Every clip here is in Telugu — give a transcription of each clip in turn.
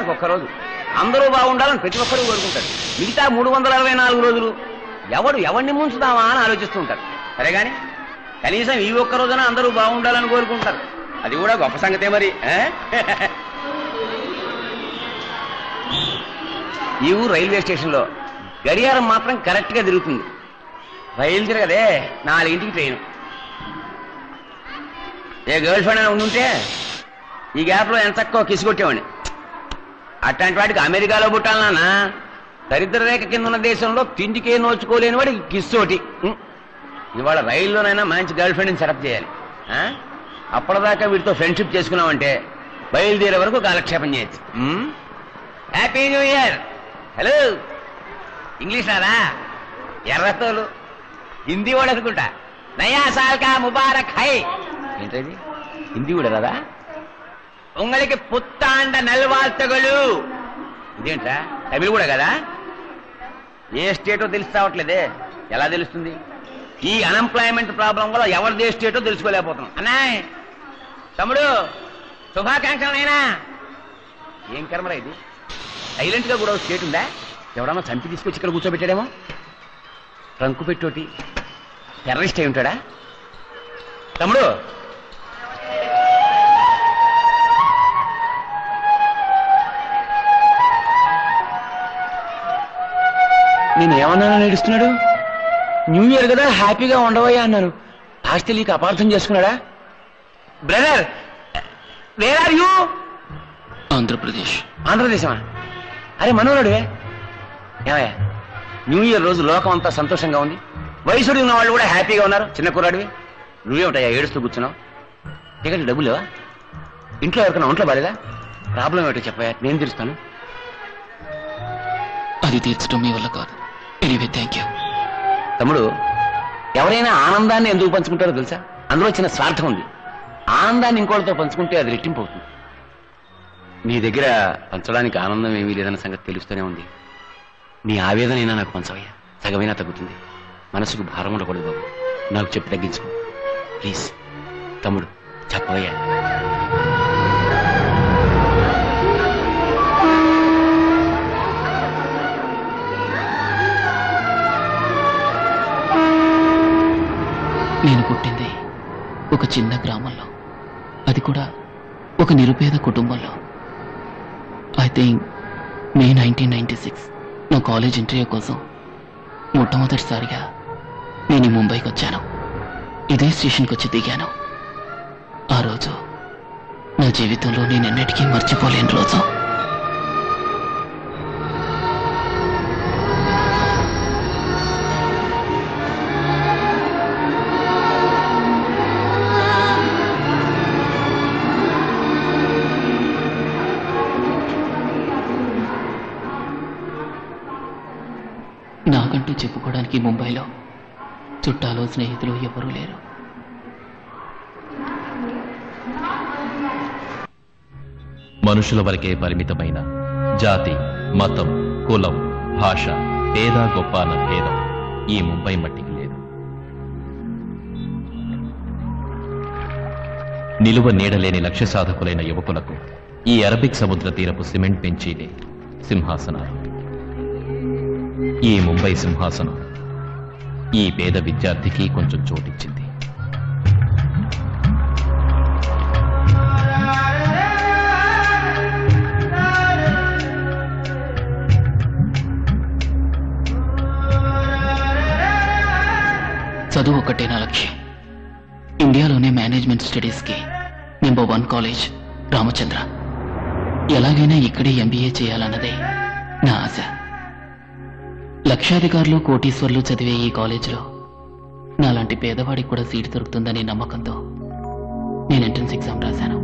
సంవత్సరానికి ఒక్కరోజు అందరూ బాగుండాలని ప్రతి ఒక్కరూ కోరుకుంటారు. మిగతా మూడు వందల అరవై నాలుగు రోజులు ఎవడు ఎవరిని ముంచుదామా అని ఆలోచిస్తూ ఉంటారు. సరే కానీ కనీసం ఈ ఒక్క రోజున అందరూ బాగుండాలని కోరుకుంటారు. అది కూడా గొప్ప సంగతే మరి ఈ ఊరు రైల్వే స్టేషన్లో గడియారం మాత్రం కరెక్ట్గా తిరుగుతుంది. రైలు తిరగదే నాలుగింటికి ట్రైన్. ఏ గర్ల్ ఫ్రెండ్ అని ఉండుంటే ఈ గ్యాప్లో ఎంత తక్కువ కిసిగొట్టేవాడిని? అట్లాంటి వాడికి అమెరికాలో పుట్టాలన్నా దరిద్ర రేఖ కింద ఉన్న దేశంలో తిండికే నోచుకోలేని వాడి కిస్సోటి ఇవాళ రైల్లోనైనా మంచి గర్ల్ ఫ్రెండ్ని సెటప్ చేయాలి. అప్పటిదాకా వీటితో ఫ్రెండ్షిప్ చేసుకున్నామంటే బయలుదేరే వరకు కాలక్షేపం చేయొచ్చు. Happy new year hello English రాదా? ఎర్రతోలు. హిందీ కూడా అనుకుంటా. నయా సాల్కా ముబారక్ హై. ఏంటది? హిందీ కూడా రాదా? ఉంగళికి పుత్తాండ నల్వార్తగలు. ఇదేంట్రా? తమిళ కూడా కదా? ఏ స్టేటో తెలిసి రావట్లేదే ఎలా తెలుస్తుంది? ఈ అన్ఎంప్లాయ్మెంట్ ప్రాబ్లం వల్ల ఎవరిది ఏ స్టేటో తెలుసుకోలేకపోతున్నాం. అన్నాయ్ తమ్ముడు శుభాకాంక్షలైనా ఏం కర్మరా ఇది? సైలెంట్గా కూడా స్టేట్ ఉందా? ఎవడన్నా చంపి తీసుకొచ్చి ఇక్కడ కూర్చోబెట్టాడేమో? ట్రంకు పెట్టోటి టెర్రరిస్ట్ అయి ఉంటాడా? తమ్ముడు నేను ఏమన్నాను నడుస్తున్నాడు న్యూ ఇయర్ కదా హ్యాపీగా ఉండవయ్యా అన్నాను. ఆస్తి తెలియక అపార్థం చేసుకున్నాడా? Brother where are you Andhra Pradesh. ఆంధ్రదేశమా అరే మనోరుడే ఏమయ్యా న్యూ ఇయర్ రోజు లోకం అంతా సంతోషంగా ఉంది. వయసుడు ఉన్న వాళ్ళు కూడా హ్యాపీగా ఉన్నారు. చిన్న కుర్రాడివి. నువ్వేమిటయ్యా ఏడుస్తూ కూర్చున్నావు? టికెట్ డబ్బులు లేవా? ఇంట్లో ఎవరికైనా ఒంట్లో బాలేదా ప్రాబ్లం ఏమిటో చెప్పయ్యా నేను తీరుస్తాను అది తీర్చడం మీ వల్ల కాదు. ఎనీవే థ్యాంక్ యూ తమ్ముడు ఎవరైనా ఆనందాన్ని ఎందుకు పంచుకుంటారో తెలుసా? అందులో చిన్న స్వార్థం ఉంది. ఆనందాన్ని ఇంకోళ్ళతో పంచుకుంటే అది రెట్టింపు అవుతుంది. నీ దగ్గర పంచడానికి ఆనందం ఏమీ లేదన్న సంగతి తెలుస్తూనే ఉంది. నీ ఆవేదనైనా నాకు పంచవయ్యా. సగమైనా తగ్గుతుంది. మనసుకు భారం ఉండకూడదు బాబు. నాకు చెప్పి తగ్గించుకో. ప్లీజ్ తమ్ముడు చెప్పవయ్యా. నేను పుట్టింది ఒక చిన్న గ్రామంలో. అది కూడా ఒక నిరుపేద కుటుంబంలో. I think May nineteen ninety six నా కాలేజ్ ఇంటర్వ్యూ కోసం మొట్టమొదటిసారిగా నేను ముంబైకి వచ్చాను. ఇదే స్టేషన్కి వచ్చి దిగాను. ఆ రోజు నా జీవితంలో నేను ఎన్నటికీ మర్చిపోలేని రోజు. ముంబైలో. చుట్టాలు స్నేహితులు ఎవరూ లేరు. మనుషుల వరకే పరిమితమైన జాతి మతం కులం భాష పేద గొప్ప అన్న భేదం ఈ ముంబై మట్టికి లేదు. నిలువ నీడలేని లక్ష్య సాధకులైన యువకులకు ఈ అరబిక్ సముద్ర తీరపు సిమెంట్ బెంచీలే సింహాసనాలు. ఈ ముంబై సింహాసనం ఈ పేద విద్యార్థికి కొంచెం చోటిచ్చింది. చదువు ఒకటే నా లక్ష్యం. ఇండియాలోనే మేనేజ్మెంట్ స్టడీస్కి నెంబర్ వన్ కాలేజ్ రామచంద్ర. ఎలాగైనా ఇక్కడే ఎంబీఏ చేయాలన్నదే నా ఆశ. లక్షాధికారులు కోటీశ్వర్లు చదివే ఈ కాలేజీలో నాలాంటి పేదవాడికి కూడా సీట్ దొరుకుతుందనే నమ్మకంతో నేను ఎంట్రన్స్ ఎగ్జామ్ రాశాను.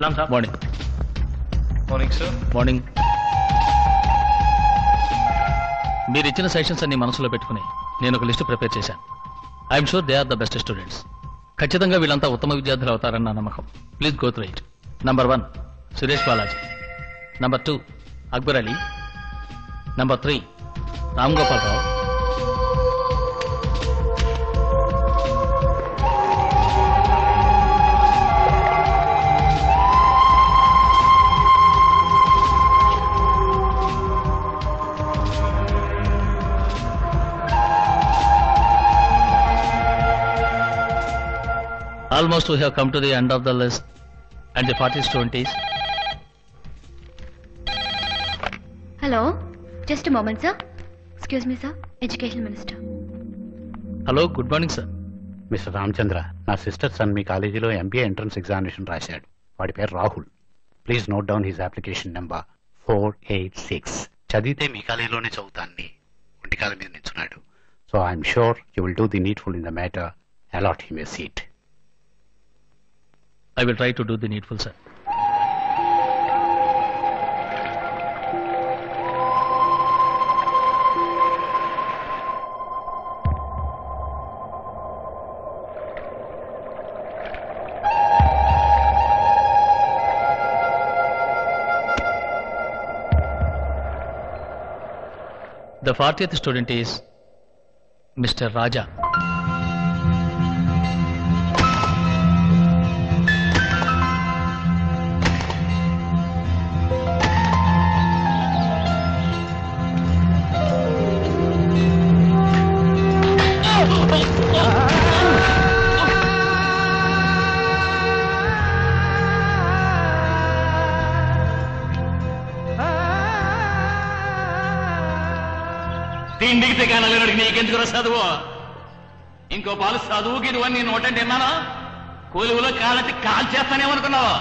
మార్నింగ్ మార్నింగ్ సార్ మార్నింగ్ మీరు ఇచ్చిన సెషన్స్ అన్ని మనసులో పెట్టుకుని నేను ఒక లిస్టు ప్రిపేర్ చేశాను. I'm sure they are the best students ఖచ్చితంగా వీళ్ళంతా ఉత్తమ విద్యార్థులు అవుతారని నా నమ్మకం. Please go through it number one Suresh Balaji number two Akbar Ali number three Ram Gopal Rao Almost we have come to the end of the list and the party twenties. Hello just moment sir excuse me sir education minister Hello, good morning, sir. Mister Ramachandra నా సిస్టర్ సన్ మీ కాలేజీలో ఎంబీఏ ఎంట్రన్స్ ఎగ్జామినేషన్ రాశాడు. వాడి పేరు Rahul. Please note down his application number four eight six చదివితే మీ కాలేజీలోనే చదువుతాన్ని ఒంటికాల మీద నిల్చున్నాడు so I'm sure you will do the needful in the matter allot him a seat I will try to do the needful, sir. The 40th student is Mr. Raja. చదువు. ఇంకో పాలు చదువుకి ఇదివన్నీ నేను నోటండి విన్నాను కొలువులో కాల్ చేస్తానేమనుకున్నావు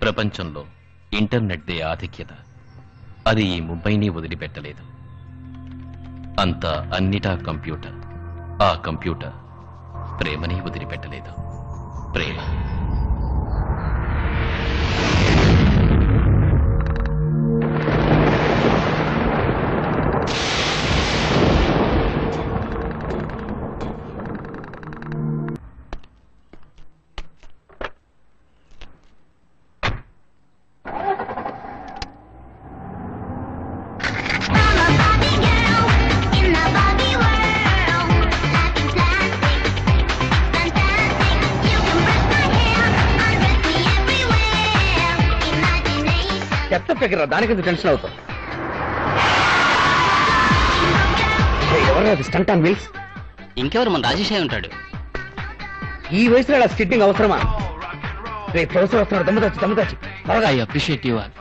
ప్రపంచంలో ఇంటర్నెట్దే ఆధిక్యత. అది ఈ ముంబైని వదిలిపెట్టలేదు. అంతా అన్నిటా కంప్యూటర్. ఆ కంప్యూటర్ ప్రేమని వదిలిపెట్టలేదు. ప్రేమ. ఫిగర్ దానికి టెన్షన్ అవుతావు ఎవరు స్టంట్ ఆన్ వీల్స్? ఇంకెవరు మన రాజేష్ అయి ఉంటాడు? ఈ వయసులో అలా స్కిట్టింగ్ అవసరమా? రేపు ప్రొఫెసర్ వస్తున్నాడు దమ్ముదచ్చి దమ్ముదచ్చి త్వరగా. I appreciate you all.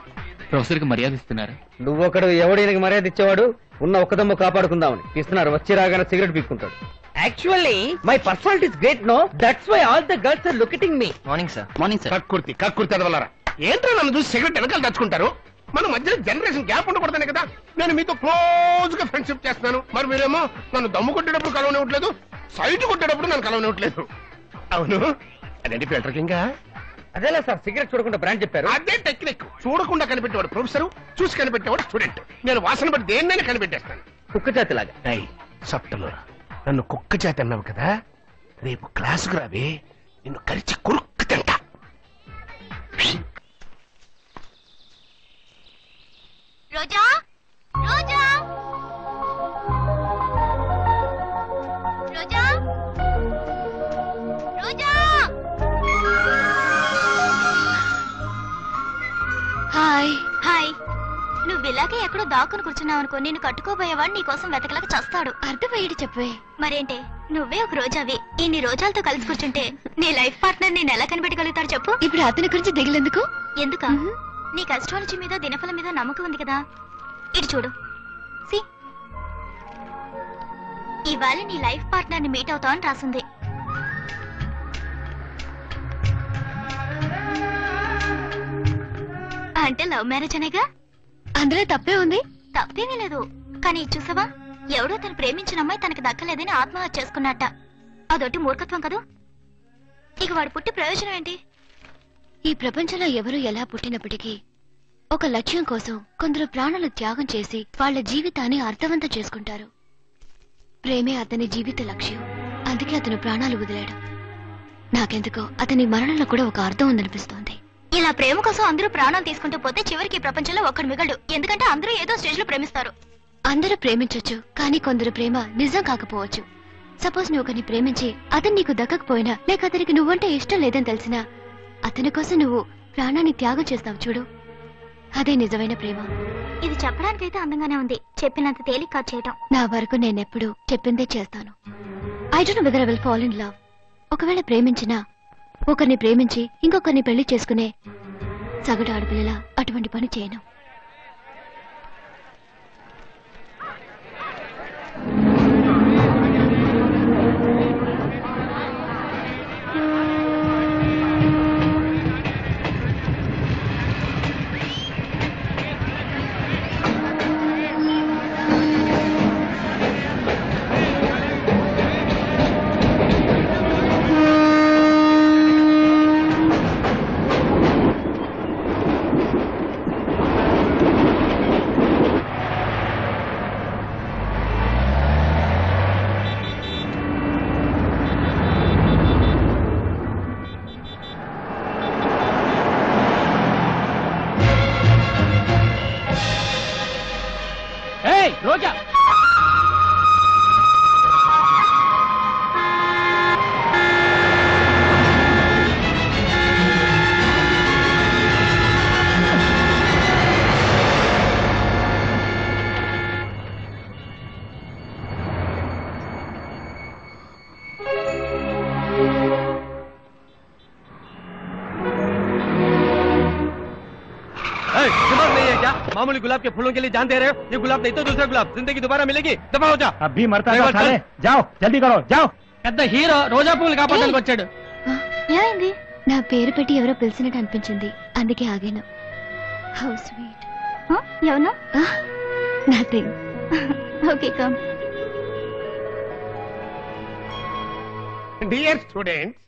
ప్రొఫెసర్కి మర్యాద ఇస్తున్నారు. నువ్వు ఒకడు ఎవడినకి మర్యాద ఇచ్చేవాడు? ఉన్న ఒక్క దమ్ము కాపాడుకుందామని. ఇస్తున్నారు వచ్చి రాగానే cigarette పీక్కుంటాడు. Actually my personality is great no that's why all the girls are looking at me morning sir morning sir కక్కుర్తి కక్కుర్తి అదవలరా. ఏంట్రా నన్ను చూసి సిగరెట్ వెనకాల తెచ్చుకుంటారు మన మధ్య జనరేషన్ గ్యాప్ ఉండకూడదనే కదా. నేను మీతో క్లోజ్గా ఫ్రెండ్షిప్ చేస్తున్నాను. మరి మీరేమో నన్ను దమ్ము కొట్టేటప్పుడు కలవనివ్వట్లేదు సైట్ కొట్టేటప్పుడు నన్ను కలవనివ్వట్లేదు. అవును? అదేంటి ఫిల్టర్ కింగ్? అదేలా సార్ సిగరెట్ చూడకుండా బ్రాండ్ చెప్పారు. అదే టెక్నిక్ చూడకుండా కనిపెట్టేవాడు ప్రొఫెసర్ చూసి కనిపెట్టేవాడు స్టూడెంట్ నేను వాసన బట్టి దేన్నైనా కనిపెట్టేస్తాను. కుక్క జాతి లాగా రై. సప్తలో నన్ను కుక్క చేతి అన్నావు కదా? రేపు క్లాసుకు రావే నిన్ను కరిచి కురుక్కు తింటా. రోజా? రోజా? రోజా? రోజా? హాయ్. హాయ్. నువ్వు ఇలాగే ఎక్కడో దాక్కుని కూర్చున్నావు అనుకో నేను కట్టుకోబోయేవాడు నీ కోసం వెతకలేక చస్తాడు. అర్థమయ్యేది చెప్పే. మరేంటే? నువ్వే ఒక రోజావి. ఇన్ని రోజాలతో కలిసి కూర్చుంటే నీ లైఫ్ పార్ట్నర్ నేను ఎలా కనిపెట్టగలుగుతాడు చెప్పు. ఇప్పుడు అతని గురించి దిగులేందుకు? ఎందుక? నీకు అస్ట్రాలజీ మీద దినఫలం మీద నమ్మకం ఉంది కదా? ఇటు చూడు. సి. ఇవాళ నీ లైఫ్ పార్ట్నర్ని మీట్ అవుతావని రాసింది. అంటే లవ్ మ్యారేజ్ అనేగా? అందులో తప్పే ఉంది. తప్పేమీ లేదు. కానీ చూసావా? ఎవడో తను ప్రేమించిన అమ్మాయి తనకి దక్కలేదని ఆత్మహత్య చేసుకున్నట్ట. అదొట్టి మూర్ఖత్వం కదూ? ఇక వాడు పుట్టి ప్రయోజనం ఏంటి? ఈ ప్రపంచంలో ఎవరు ఎలా పుట్టినప్పటికీ ఒక లక్ష్యం కోసం కొందరు ప్రాణాలు త్యాగం చేసి వాళ్ళ జీవితాన్ని అర్థవంతం చేసుకుంటారు. ప్రేమే అతని జీవిత లక్ష్యం. అందుకే అతను ప్రాణాలు వదిలాడు. నాకెందుకో అతని మరణంలో కూడా ఒక అర్థం ఉందనిపిస్తోంది. ఇలా ప్రేమ కోసం అందరూ ప్రాణం తీసుకుంటూ పోతే చివరికి ప్రపంచంలో ఒక్కడు మిగలడు. ఎందుకంటే అందరూ ఏదో స్టేజ్లో ప్రేమిస్తారు. అందరూ ప్రేమించొచ్చు కానీ కొందరు ప్రేమ నిజం కాకపోవచ్చు. సపోజ్ నువ్వు ఒకరిని ప్రేమించి అతను నీకు దక్కకపోయినా లేక అతనికి నువ్వంటే ఇష్టం లేదని తెలిసినా అతని కోసం నువ్వు ప్రాణాన్ని త్యాగం చేస్తావు చూడు. అదే నిజమైన ప్రేమ. ఇది చెప్పడానికైతే అందంగానే ఉంది. చెప్పినంత తేలిక చేయటం. నా వరకు నేనెప్పుడు చెప్పిందే చేస్తాను. I don't whether will fall in love ఒకవేళ ప్రేమించినా ఒకరిని ప్రేమించి ఇంకొకరిని పెళ్ళి చేసుకునే సగటు ఆడపిల్లలా అటువంటి పని చేయను. गुलाब के फूलों के लिए जान दे रहे हो ये गुलाब नहीं तो दूसरा गुलाब जिंदगी दोबारा मिलेगी दफा हो जा अभी मरता ड्राइवर, था साले चल। जाओ जल्दी करो जाओ పెద్ద హీరో రోజా పువ్వులు కాపాడడానికి వచ్చాడు ఆ, ఏమైంది నా పేరు పెట్టి ఎవరో పిలిచినట్టు అనిపించింది అందుకే ఆగాను హౌ స్వీట్ ఎవరు nothing okay come Dear students,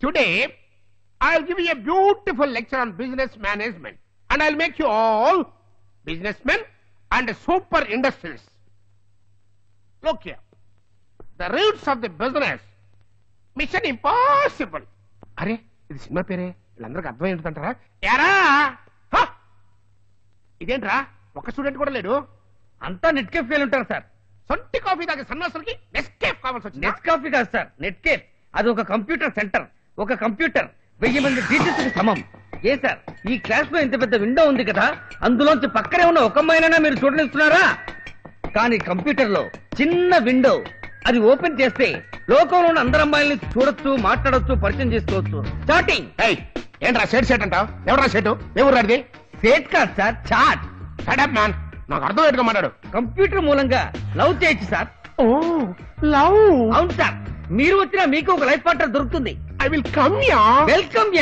today I'll give you a beautiful lecture on business management and I'll make you all businessmen and super industries. Okay. The roots of the business. Mission Impossible. అరే ఇది సినిమా పేరే. వీళ్ళందరికీ అర్థం ఏంటంటారా ఎరా! హ! ఇదేంట్రా? ఒక స్టూడెంట్ కూడా లేడు. అంతా నెట్ కేఫ్ ఫెయిల్ ఉంటారు సార్. సొంటి కాఫీ తాగే సన్నాసులకి నెస్కేఫ్ కావాల్సి వచ్చింది? నెట్ కాఫీ కాదు సార్ నెట్ కేఫ్. అది ఒక కంప్యూటర్ సెంటర్ ఒక కంప్యూటర్. వెయ్యి మంది టీచర్స్కి సమం. ఏ సార్ ఈ క్లాస్లో ఇంత పెద్ద విండో ఉంది కదా అందులోంచి పక్కనే ఉన్న ఒక అమ్మాయినైనా మీరు చూడనిస్తున్నారా? కానీ కంప్యూటర్లో చిన్న విండో అది ఓపెన్ చేస్తే లోకంలో ఉన్న అందరు అమ్మాయిల్ని చూడొచ్చు మాట్లాడొచ్చు పరిచయం చేసుకోవచ్చు. స్టార్టింగ్ ఏయ్, ఏంట్రా షేట్ షేట్ అంటావు? ఎవరా షేటు? ఎవరు రాడిది సేట్ కాదు సార్ చాట్. షడప్ మ్యాన్ నాకు అర్థం ఏంటుగా మాట్లాడు. కంప్యూటర్ మూలంగా లవ్ చేయొచ్చు సార్. ఓ లవ్? అవును సార్ మీరు వచ్చినా మీకు ఒక లైఫ్ పార్ట్నర్ దొరుకుతుంది. I will come yeah welcome yeah